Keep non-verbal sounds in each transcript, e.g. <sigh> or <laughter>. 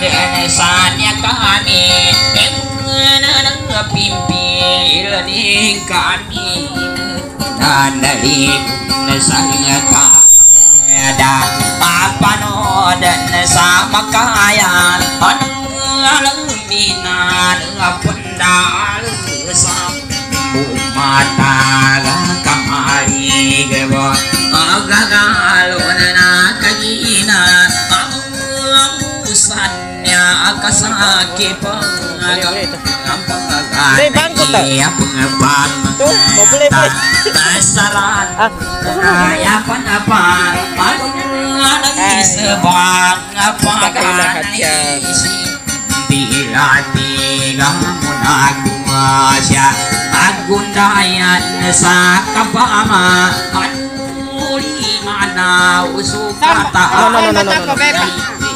desanya kami Enggak pimpin kami Dan dari desanya kami Ada apa dan sama kaya Enggak minan pendal Sampai mata kamari Gak gak akasake Hey, bangko tak? pengembang Tu, mau boleh boleh. Kasaran Ah, Raya apa Lagi sebang Apa Pakai ulang kaca. Bila tiga munaku asya Agundayan sa kapama Anuli mana? Usuk kata No, no, no, no, no,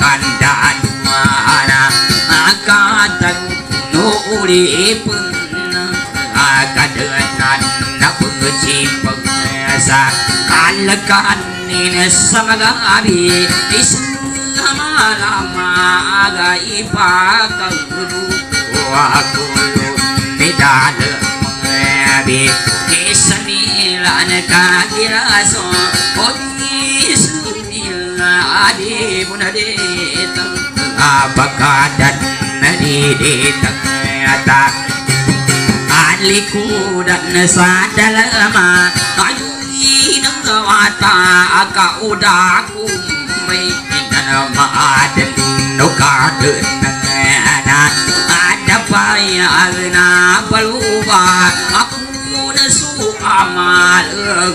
ಕಂಡಾನ ಕಾದನ್ ನೋಡಿ ಪುನ್ನ ಕದ ನನ್ನ ಪುಜಿ ಪಂಗಸ ಕಾಲ ಕಾನಿನ ಸಮಗಾರಿ ಇಸ್ಲಾಮಾಲ ಮಾಗ ಇಪಾಕ ಗುರು ವಾಕುಲು ನಿದಾನ ಮೇ ಕೇಸನಿ ಲನಕ ಗಿರಸೋ adi mo na ditang Abagadan na ditang Ata Alikudan sa dalama Ayuy ng wata Akaudaku May pinanamaadan No kadan ng anak Ada pa yung na baluba. Ako na suamal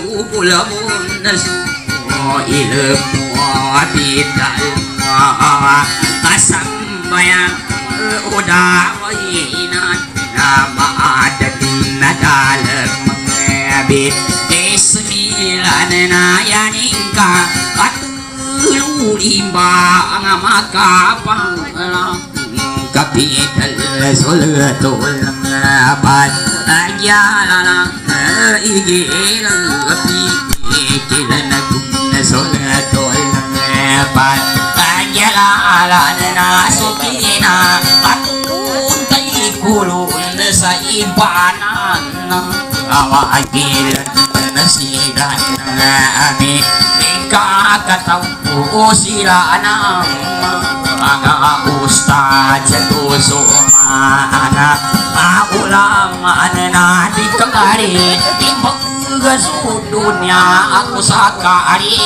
Gugula mo na Ilap mo Bidal mo Asam bayang Uda mo inan Na maadan na dalag mga bit Ismilan na yaning ka At lulimba ang makapang Kapital sulatul labat Agyala lang igilang Agyala ala na sukina Patuntay kulun sa ibanan Awagil na sila na ami Ikakataw sila ng mga ustad sa tuso mana Maulaman na di kari Ibang niya ako sa kari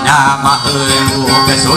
Na mahalog sa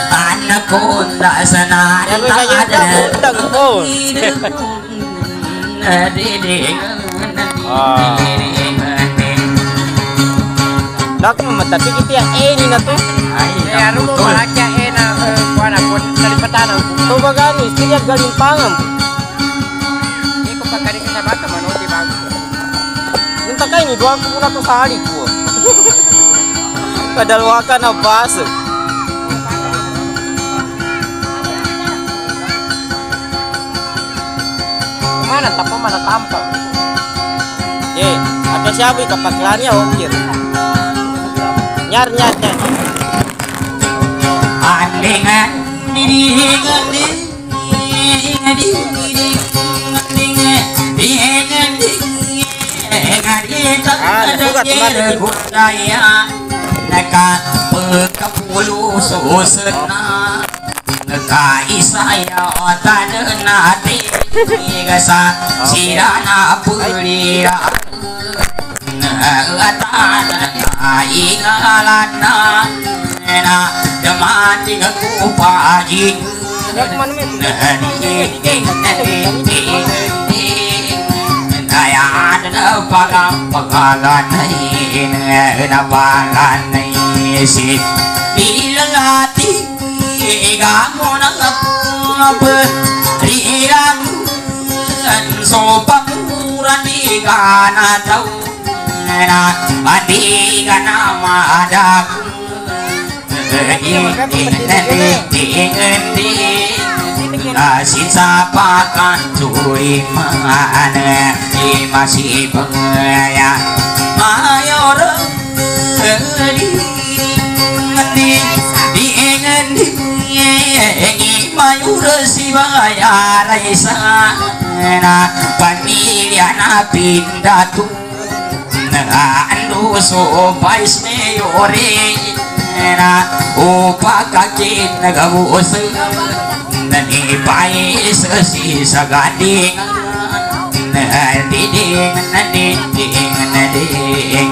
Sabi kanya tak pun. <laughs> Nak mata tu kita yang A ni nak tu. Ya, rumah malakya eh na kuana pun dari petana. Tu bagani, istri yang galing pangam. Ini ko pagkari sa baka manuti bago. Yung takay ni doang ko muna to sa hari ko. Kadalwa ka na Tampak. Ye, ada siapa kapak lari ya ongkir. Nyar nyar nyar. Andingan didingan didingan budaya. Naka pekapulu susena Naka isaya sa sira na pulira atan ingalan na na damati ng kupajin Nayaan na pagang pagalan na inabalan na isip Bilalati Igamu ng kapag Rira madag Asin sa pakan Turi mana Di masih pengaya Mayor Di Di Di Di Mayur si bayar na pamilya na pindatu Ano so vice mayor na upakakin nagabuos Nanipay sa sisagaling Nadiding, nadiding, nadiding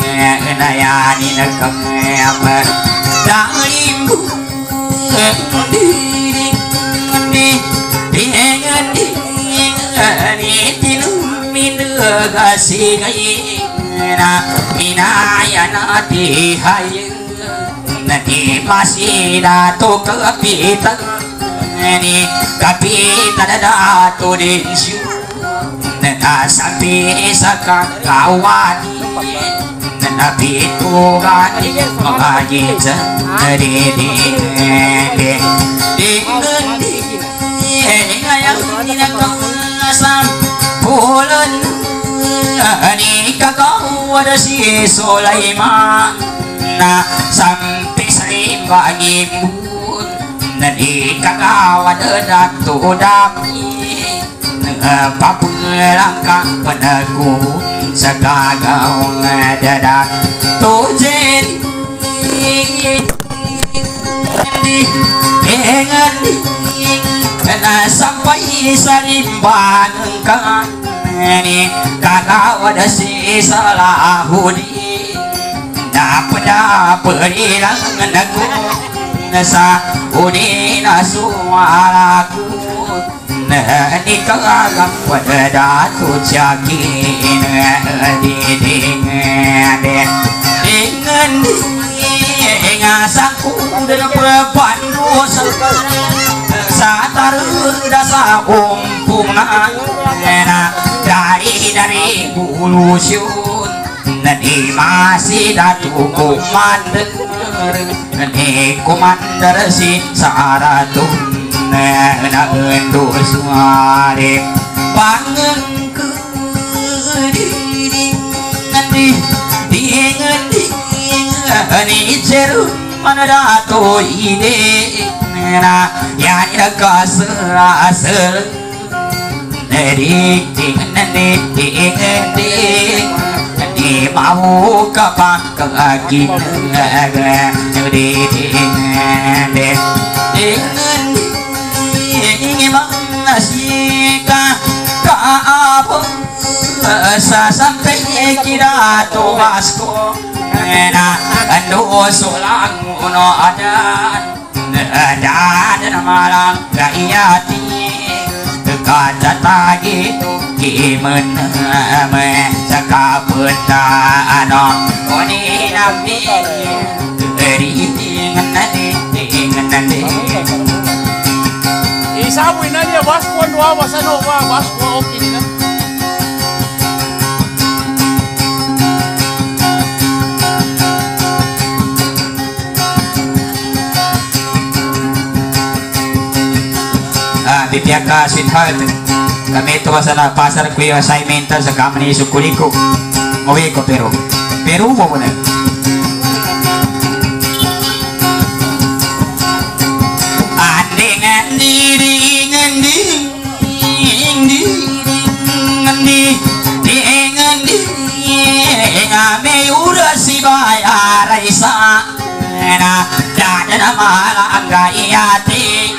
Nayanin nagkakayapar ಗೈನ ವಿನಾಯನತಿ ಹಯಂಗನಿ ಮಸೀನ ತು ಕಪಿತ ni kapi tadada to de shu na sampi sakan kawani na pi tu ga ni ma ji za re de de de ngun di ni ga ya ni na ka kakawad si Sulaiman Na sampai sa imbagimun Nani kakawad dato dami papulang ka panago sa gagawang dada to jen Ingan na sampai sa rimbangan ka ni. Kakawad si salahudi dapada perilang nago sa uni na suaraku Nani kagam pada datu jakin. Di dengan dengan dengan saku dan berpandu satar dasa umpungan dari dari bulu syun Nani masih datu komandar Nani komandar si saratun na endo suare bangun ke diri nanti dengan ni ceru mana dato ide na ya ni kasra neri dengan ni dengan ni mau kapak kaki dengan di dengan dengan mengasihkan kaapa sa sampai kira to basko na ando sulang uno ada ada malang gayati kata tagi tu kimen me saka benda ano oni nabi eri dengan nadi dengan nadi Isabu ina dia basko ndo awa sana wa basko okini na. Ka Siddharth kami ito sa na pasar yung assignment sa kami ni sukuli ko Uwi ko pero pero mo muna Anding anding anding anding anding ding anding ame ura si bayar isa na dada na mala angga iati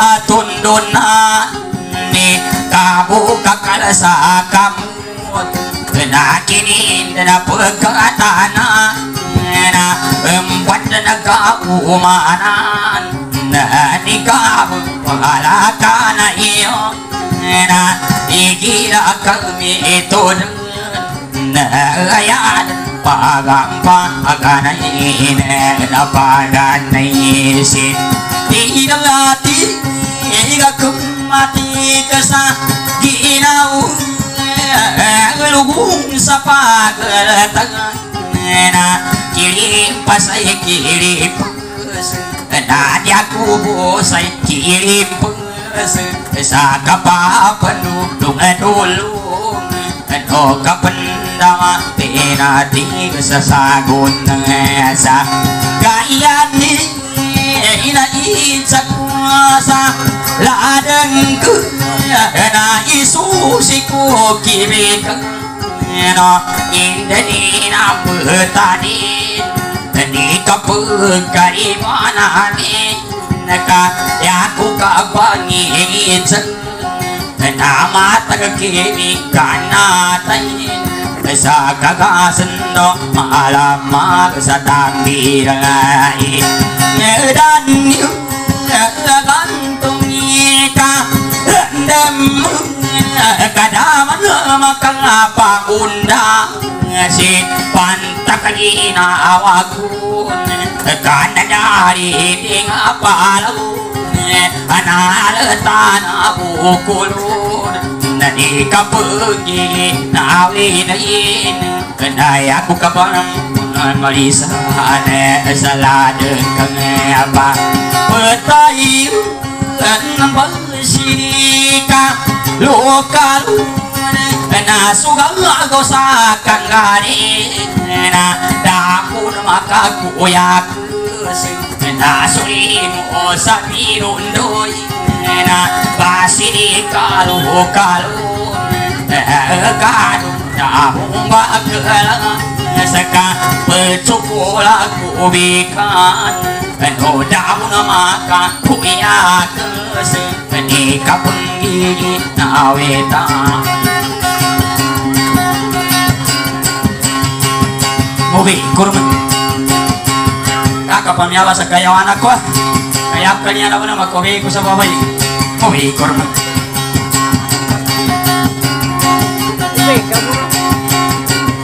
dan kalatundon na ni kabu kakala sa kamu na kini na pagkatana na empat na kaumanan na ni kabu wala ka na iyo na igila kami ito na ayan pagampa aganay na paganayisin Tidak lati Iga kumati ka sa ginaw Lugong sa paglatag Na kilim pa sa kilim Nadya kubo sa kilim Sa kapapanulong tulong Ano kapandama Pinati sa sagon sa. Gaya ni Inaitsak sa ladang ko Na isusi ko kibig No, hindi na mutanin Hindi ka pagkarimananin Naka, yaku ka bangit Namatag kibig ka natin sa kagasando maalamag sa tambirangay Ngedan yung makapaunda Si pantakalina awakun Kanadari ding apalagun Analatan abukulun Nadi ka pergi nawinain Kenaya aku kabarang Malisan saladeng kang apa? Petayu dan bersika Lokal na sugal ako sa kangari na dapon makakuyak na sulim o sa pinundoy na basili kalu kalu kanu na humbagala saka pecukula kubikan ano daw na maka kuyak ni kapenggi na Mobi, kurman kakapamyawa sa kayawan ako ah. Kaya kanya na na makuhi ko sa babay. Mobi, kurman Hindi, kamu.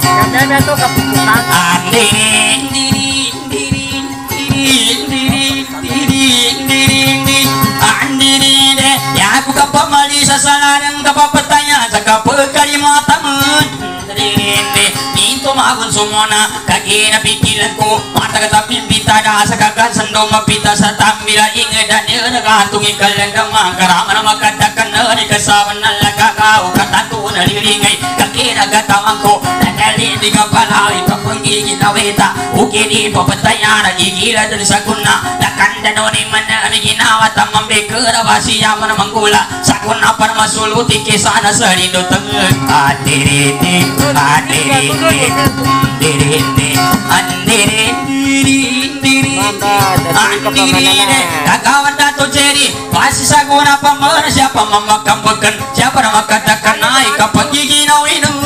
Kami na to kapuputan. Andirin, dirin, dirin, dirin, dirin, dirin, dirin, dirin. Andirin, eh. Ya aku kapamali sa salarang kapapataya Minto magun sumona kagina pikilan ko mata katapin pita na sa kagan sandong mapita sa tambila inga dan ina nagatung ikalang damang karama na magkatakan ni kasawan na lagakaw katatu na lilingay kagina gatawang ko Dali di ka palawi kapagigit na weta Ukini papataya na gigila dun sa kuna Nakanda no ni man na mi ginawa tamang bekara Basiya man ang manggula Sa kuna pa na masuluti kisana sa lindo tangag Adiriti, adiriti, diriti, andiriti, Manda, dali ka pa manana. Kakawan dato Jerry Pasi sa kuna pa mana Siapa mamakambakan Siapa na makatakan Ay kapag giginaw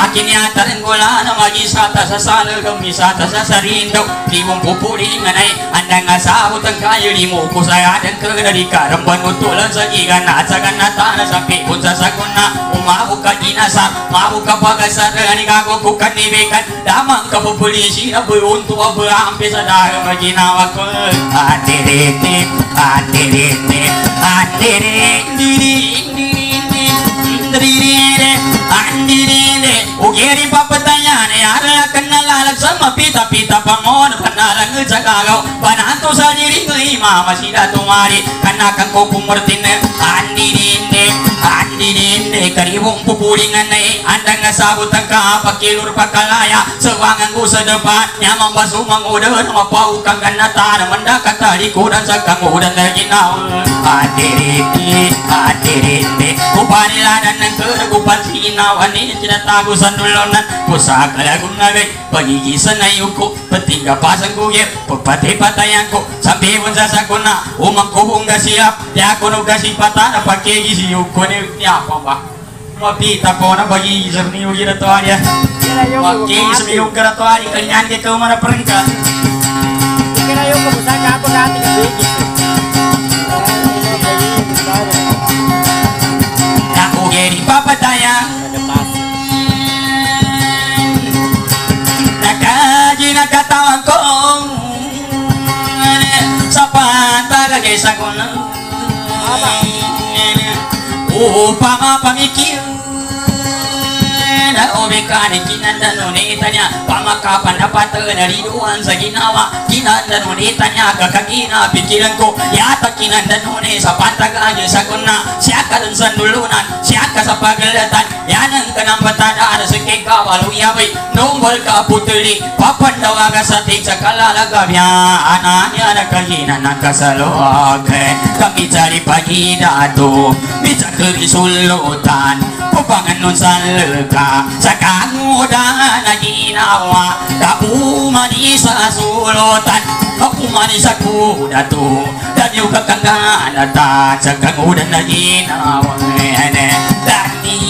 andirinde makin nyata dan kala nama gisata sasala gemisata sasarindo Limong pupuli nganay Andang asabot ang kayo Limo ko saya Dan ka dari karamban Utulan sa ikan At sa kanata na sa pipon sa sakuna Umabog ka inasar Mabog ka pagasar Ani kako kukan nibikan Damang ka pupuli Sina buunto Aba ampi sa dagang Maginawa ko Andiriti Andiriti mapita pita pangona panala ngeja kagao pananto sajirindu ima masida tumari kana kanko kumurtinne andirinde andirinde karibum pupulinganai andanga pupulingan na eh Andang nasabot ang kapakilur pakalaya Sawangan ko sa depan Nyamang basumang udan Mapau kang ganata Namanda katalikudan sa kangudan na ginaw Andi dinde Andi dinde Upaniladan ng keragupan Sinawan ni Sinatago sa nulunan Pusaka lagung nagay Pagigisan na yuko Pating kapasan kugir Pagpati patayan ko Sabi mo sa sakuna Umang kubong gasiyap Ya kuno gasipata Na pagkigisi yuko ni Niya pa ba Mapita ko na pagigisan ni Yugi na tuwalya Pagkigis ni Yugi na tuwalya Kanyan kay kau mana perengka Kira yung kamusta ka ako dati ng bigit. Na kugiri papatayan Nakaji nakatawan ko Sa patagagay sa kuna upang pangikil pamikir Na ubika ni kinanda nunita niya Pamakapan na na riduan sa ginawa Kinanda nunita niya kakagina Pikiran ko yata kinanda nuni Sa patagagay sa kuna Siya ka dun sa nulunan Siya ka sa pagalatan Yanan ka ng batadaan Sa kikawaluyawi Numbol ka putuli Papandawa ka sa tig sa kalalagabya Ananya nakahina ng kasaluag Kami cari paghidato Bisa kerisulutan Pupangan nun sa lega Sa kangudan na ginawa Kaumani sa sulutan Kaumani sa kuda to Dan yung kakanganatan Sa kangudan na ginawa Dani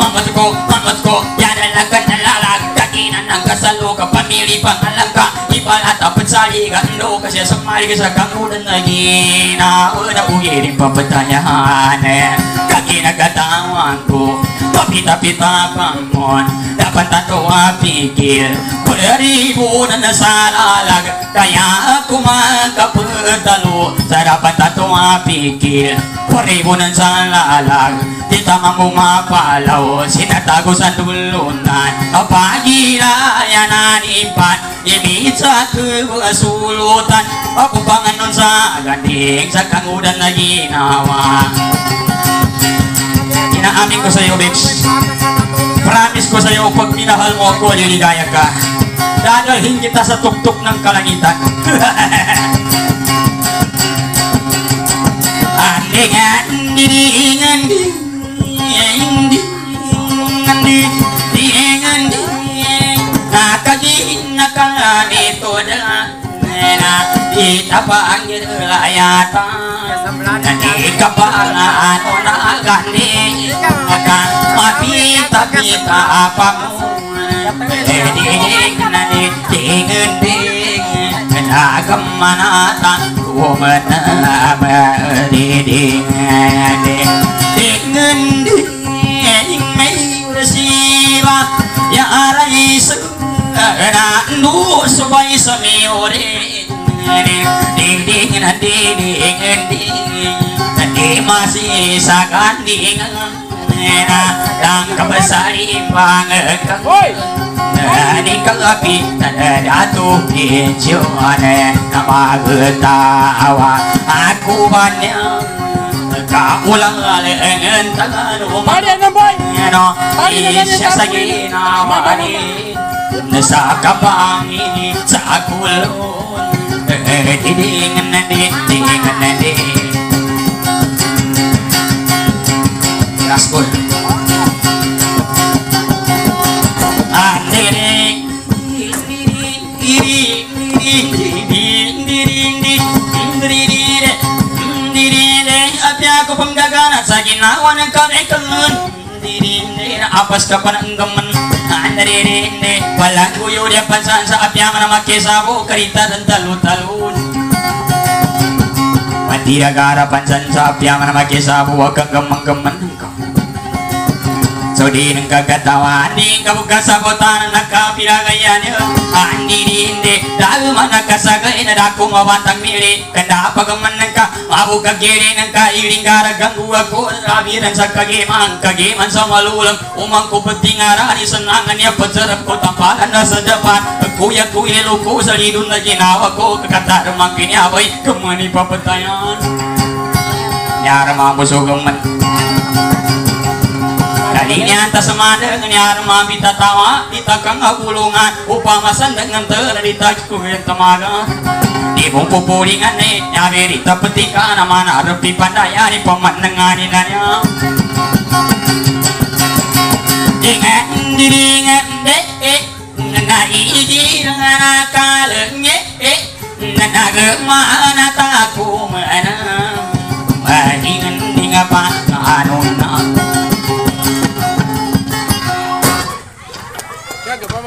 Mamat ko, mamat ko, na lalag Kaginan ang kasalo ka, pamili pangalang ka Ibalat ang pansali ka, ino kasi sa mali ka sa kangunan na ginawa Na uyirin papatayahan Kaginagatawan ko, papita-pita pamon Dapat ato apigil Paribo na nasa lalag Kaya ako magkapagtalo Sa dapat ato apigil Paribo na sa lalag Di tamang umapalaw Sinatago sa tulunan Kapagilaya na nipan Ibig sa kasulutan Ako panganon sa ganding Sa kangudan na ginawa Inaamin ko sa iyo, Bix Promise ko sa iyo, pag minahal mo ako, liligaya ka. Dadalhin kita sa tuktok ng kalangitan. <laughs> Anding, anding, anding, anding, anding, nakagin na ka dito na na itapanggil layatan Nadi ka pa nga ano na gani Naka mapita-pita apa mo Ding na di ding ding Nagam manatan Kumana madiding ding Ding na nu subay sa miore ding ding na ding ding di masih sakan ding dang kabasari pangkang Nani kagapi Tadatu Insyone Nama getawa Aku banyak Kamu lang alengan Tangan boy! no isya sa ginawa ni sa kapangin sa kulon didingan na di didingan na di Raskol Andere Aku penggagana sa ginawa ng karekalan Apas ka pa ng gaman Andarinde Walang guyo dia pansan sa apyang na makisabo Karita dan talo-talon Matira gara pansan sa apyang na makisabo Huwag kang gamang-gaman ng ka So di nang kagatawa Di ka buka sabotan Nakapiragayan Andi di hindi Dahil man nakasagay Na dako mawatang mili. Kanda pagaman ng ka Mabu kagiri ng kailing gara Ganggu ako Rabiran sa kagiman Kagiman sa malulang Umang ko patingara Di senangan niya Patsarap ko tampalan na sa depan. Kuya kuya luko Sa lidon na ginawa ko Kakata remang piniyabay Kemani papatayan Nyara mabusugang man Kalinya ta semada nganyar mami tatawa ditakang agulungan upamasan dengan ku yang temaga di bumpu pulingan ne nyari rita petika nama na repi pandaya ni pemandengan nanya Ingat diringat de eh. Na iji dengan kalengnya eh. Na gemana taku mana. Mahingan dingapa anu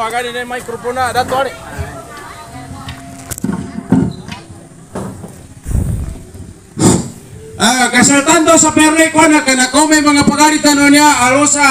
na Kaya pamagani na yung microphone na. Dato ani. Ah, kasaltando sa perre ko na kanako may mga pagaritan niya alo sa